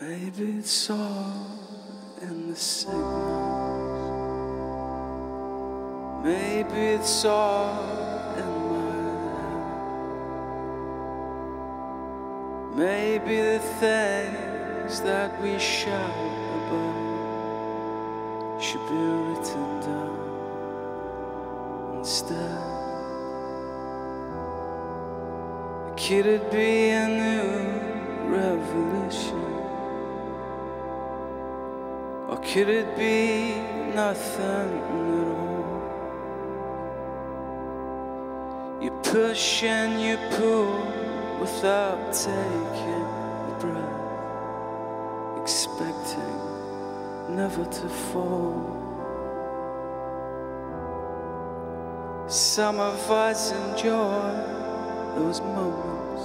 Maybe it's all in the signals. Maybe it's all in my head. Maybe the things that we shout about should be written down instead. Could it be a new revolution? Could it be nothing at all? You push and you pull without taking a breath, expecting never to fall. Some of us enjoy those moments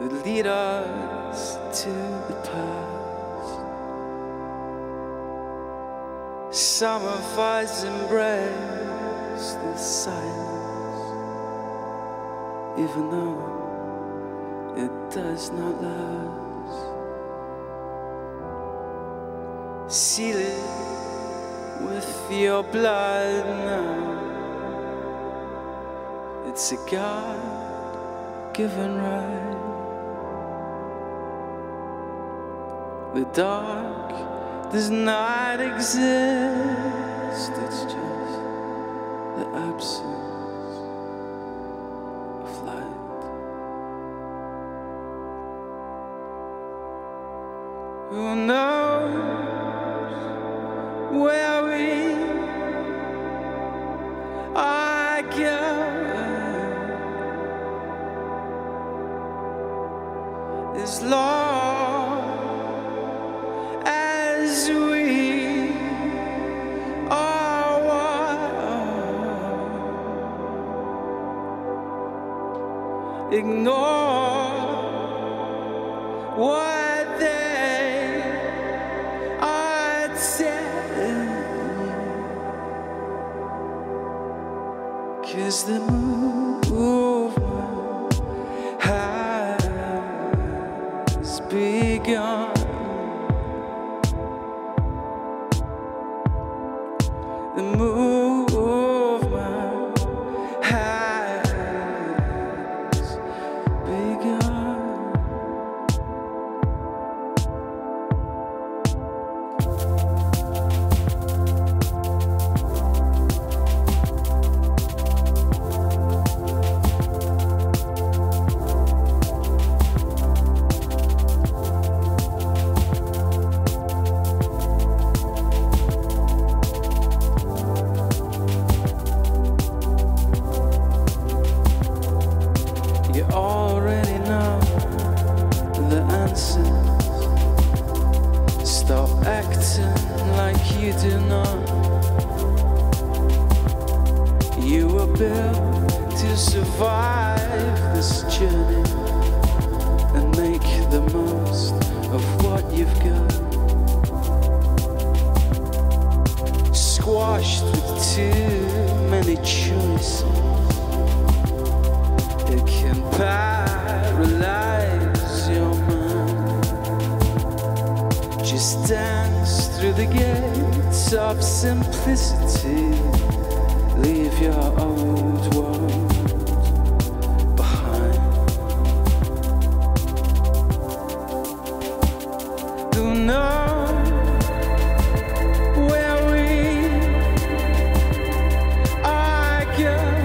that lead us to the past. Of us embrace the silence, even though it does not last. Seal it with your blood now. It's a God given right. The dark does not exist, it's just the absence of light. Who knows where we are going as long Ignore what they are telling you. Cause the movement acting like you do not. You were built to survive this journey and make the most of what you've got. Squashed with too many choices. Dance through the gates of simplicity. Leave your old world behind. Knows where we are going?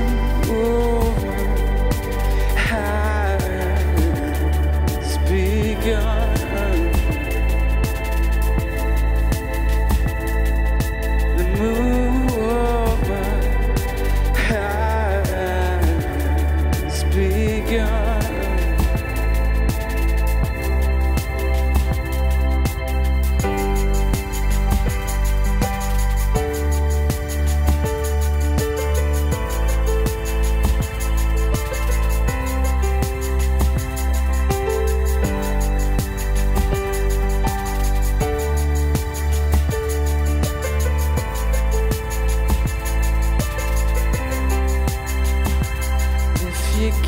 has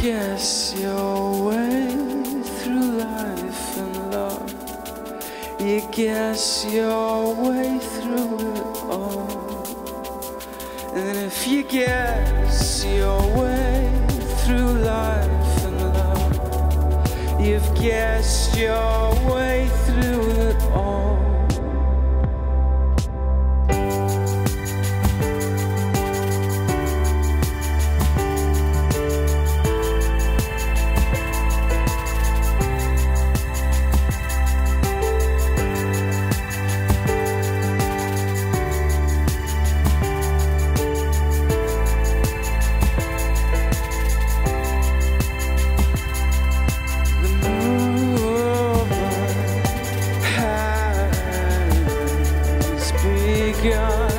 guess your way through life and love, you guess your way through it all. And if you guess your way through life and love, you've guessed your way through. God.